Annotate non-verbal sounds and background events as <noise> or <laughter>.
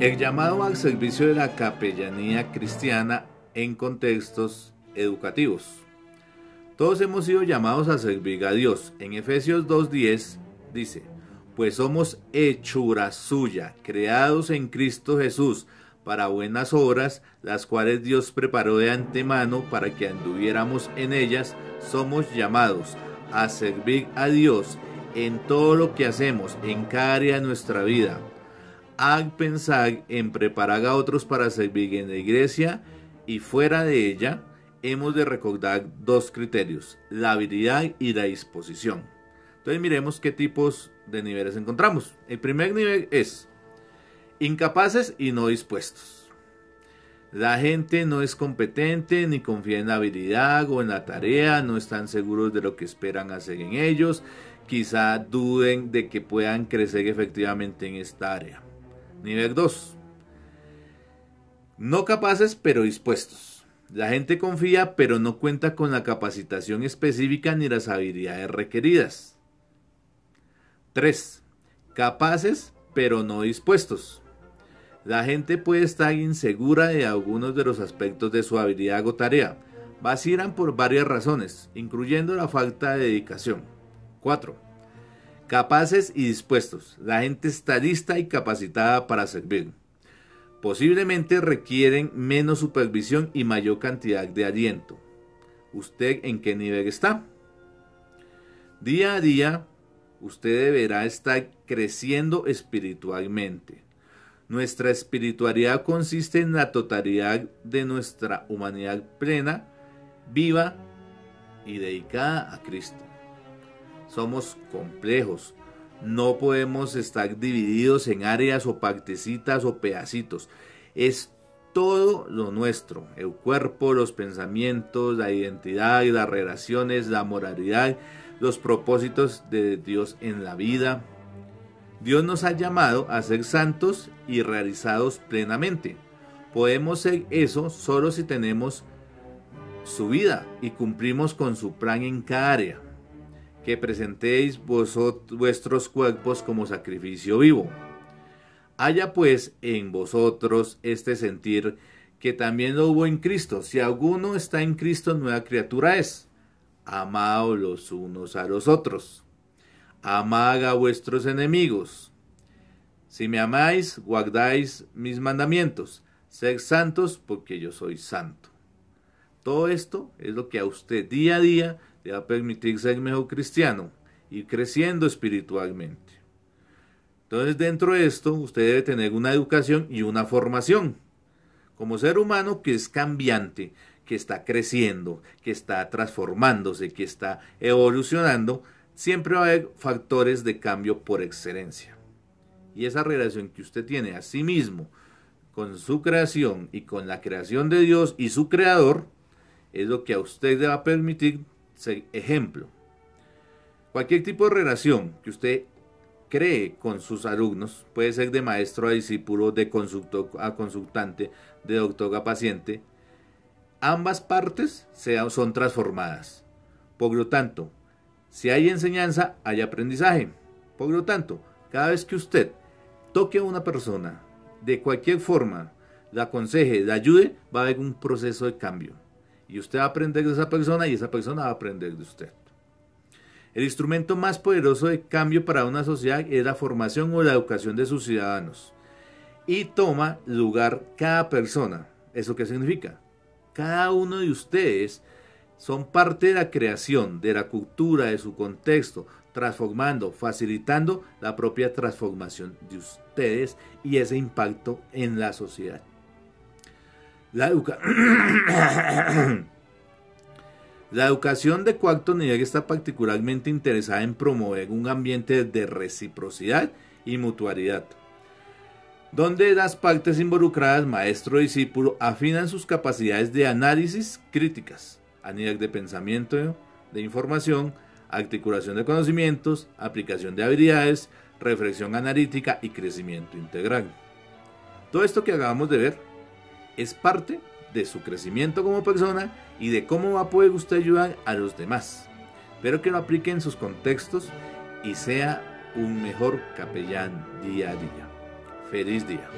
El llamado al servicio de la capellanía cristiana en contextos educativos. Todos hemos sido llamados a servir a Dios. En Efesios 2.10 dice, pues somos hechura suya, creados en Cristo Jesús, para buenas obras, las cuales Dios preparó de antemano para que anduviéramos en ellas, somos llamados a servir a Dios en todo lo que hacemos, en cada área de nuestra vida. A pensar en preparar a otros para servir en la iglesia y fuera de ella, hemos de recordar dos criterios, la habilidad y la disposición. Entonces miremos qué tipos de niveles encontramos. El primer nivel es incapaces y no dispuestos. La gente no es competente ni confía en la habilidad o en la tarea, no están seguros de lo que esperan hacer en ellos, quizá duden de que puedan crecer efectivamente en esta área. Nivel 2. No capaces pero dispuestos. La gente confía pero no cuenta con la capacitación específica ni las habilidades requeridas. 3. Capaces pero no dispuestos. La gente puede estar insegura de algunos de los aspectos de su habilidad o tarea. Vacilan por varias razones, incluyendo la falta de dedicación. 4. Capaces y dispuestos. La gente está lista y capacitada para servir. Posiblemente requieren menos supervisión y mayor cantidad de aliento. ¿Usted en qué nivel está? Día a día, usted deberá estar creciendo espiritualmente. Nuestra espiritualidad consiste en la totalidad de nuestra humanidad plena, viva y dedicada a Cristo. Somos complejos. No podemos estar divididos en áreas o partecitas o pedacitos. Es todo lo nuestro, el cuerpo, los pensamientos, la identidad, las relaciones, la moralidad, los propósitos de Dios en la vida, Dios nos ha llamado a ser santos y realizados plenamente. Podemos ser eso solo si tenemos su vida y cumplimos con su plan en cada área. Que presentéis vuestros cuerpos como sacrificio vivo. Haya pues en vosotros este sentir que también lo hubo en Cristo. Si alguno está en Cristo, nueva criatura es. Amaos los unos a los otros amad a vuestros enemigos. Si me amáis, guardáis mis mandamientos. Sed santos porque yo soy santo. Todo esto es lo que a usted día a día le va a permitir ser mejor cristiano y creciendo espiritualmente. Entonces dentro de esto usted debe tener una educación y una formación. Como ser humano que es cambiante, que está creciendo, que está transformándose, que está evolucionando, siempre va a haber factores de cambio por excelencia. Y esa relación que usted tiene a sí mismo con su creación y con la creación de Dios y su creador es lo que a usted le va a permitir ejemplo. Cualquier tipo de relación que usted cree con sus alumnos, puede ser de maestro a discípulo, de consultor a consultante, de doctor a paciente, ambas partes son transformadas. Por lo tanto, si hay enseñanza, hay aprendizaje. Por lo tanto, cada vez que usted toque a una persona, de cualquier forma, la aconseje, la ayude, va a haber un proceso de cambio. Y usted va a aprender de esa persona y esa persona va a aprender de usted. El instrumento más poderoso de cambio para una sociedad es la formación o la educación de sus ciudadanos. Y toma lugar cada persona. ¿Eso qué significa? Cada uno de ustedes son parte de la creación, de la cultura, de su contexto, transformando, facilitando la propia transformación de ustedes y ese impacto en la sociedad. <coughs> La, educación de cuarto nivel está particularmente interesada en promover un ambiente de reciprocidad y mutualidad, donde las partes involucradas, maestro y discípulo, afinan sus capacidades de análisis críticas a nivel de pensamiento, de información, articulación de conocimientos, aplicación de habilidades, reflexión analítica y crecimiento integral. Todo esto que acabamos de ver es parte de su crecimiento como persona y de cómo va a poder usted ayudar a los demás. Espero que lo aplique en sus contextos y sea un mejor capellán día a día. Feliz día.